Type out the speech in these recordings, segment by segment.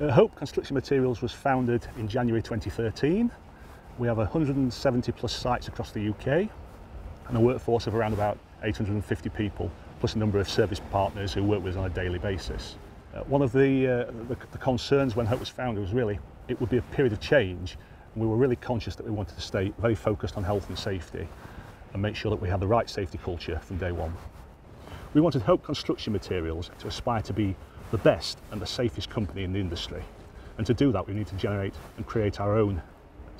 Uh, Hope Construction Materials was founded in January 2013. We have 170 plus sites across the UK and a workforce of around about 850 people, plus a number of service partners who work with us on a daily basis. Uh, one of the, uh, the, the concerns when Hope was founded was really it would be a period of change and we were really conscious that we wanted to stay very focused on health and safety and make sure that we had the right safety culture from day one. We wanted Hope Construction Materials to aspire to be the best and the safest company in the industry. And to do that, we need to generate and create our own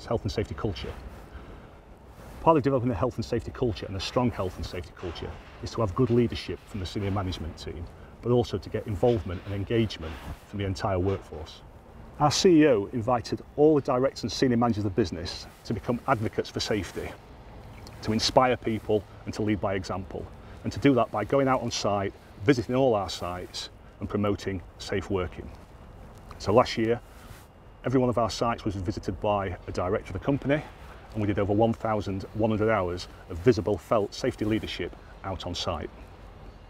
health and safety culture. Part of developing a health and safety culture and a strong health and safety culture is to have good leadership from the senior management team, but also to get involvement and engagement from the entire workforce. Our CEO invited all the directors and senior managers of the business to become advocates for safety, to inspire people and to lead by example, and to do that by going out on site, visiting all our sites and promoting safe working. So last year, every one of our sites was visited by a director of the company and we did over 1,100 hours of visible felt safety leadership out on site.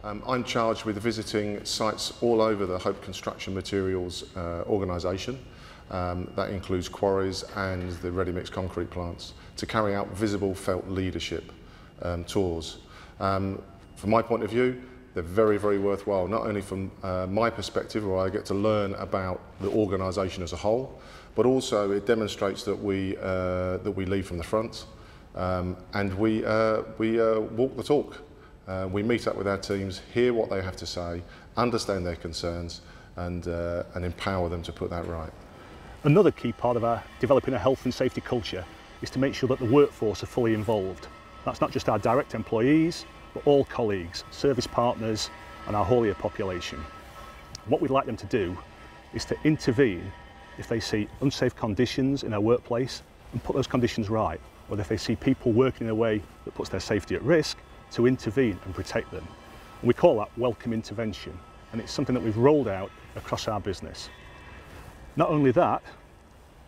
Um, I'm charged with visiting sites all over the Hope Construction Materials uh, organisation. Um, that includes quarries and the ready-mix concrete plants to carry out visible felt leadership um, tours. Um, from my point of view, they're very, very worthwhile, not only from uh, my perspective, where I get to learn about the organisation as a whole, but also it demonstrates that we, uh, that we lead from the front um, and we, uh, we uh, walk the talk. Uh, we meet up with our teams, hear what they have to say, understand their concerns and, uh, and empower them to put that right. Another key part of our developing a health and safety culture is to make sure that the workforce are fully involved. That's not just our direct employees, but all colleagues, service partners and our haulier population. What we'd like them to do is to intervene if they see unsafe conditions in their workplace and put those conditions right, or if they see people working in a way that puts their safety at risk, to intervene and protect them. And we call that welcome intervention, and it's something that we've rolled out across our business. Not only that,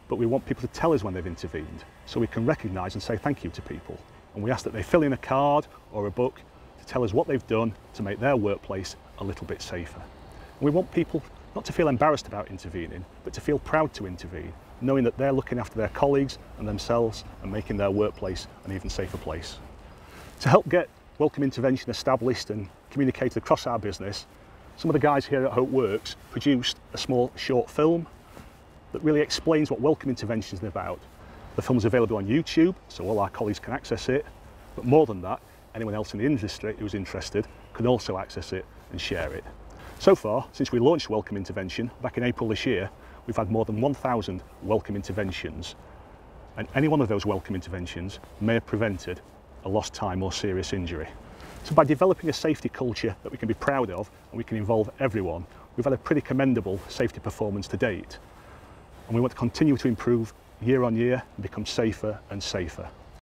but we want people to tell us when they've intervened, so we can recognise and say thank you to people. And we ask that they fill in a card or a book tell us what they've done to make their workplace a little bit safer. And we want people not to feel embarrassed about intervening, but to feel proud to intervene, knowing that they're looking after their colleagues and themselves and making their workplace an even safer place. To help get welcome intervention established and communicated across our business, some of the guys here at Hope Works produced a small short film that really explains what welcome intervention is about. The film is available on YouTube, so all our colleagues can access it, but more than that, anyone else in the industry who's interested can also access it and share it. So far, since we launched Welcome Intervention back in April this year, we've had more than 1,000 welcome interventions. And any one of those welcome interventions may have prevented a lost time or serious injury. So by developing a safety culture that we can be proud of and we can involve everyone, we've had a pretty commendable safety performance to date. And we want to continue to improve year on year and become safer and safer.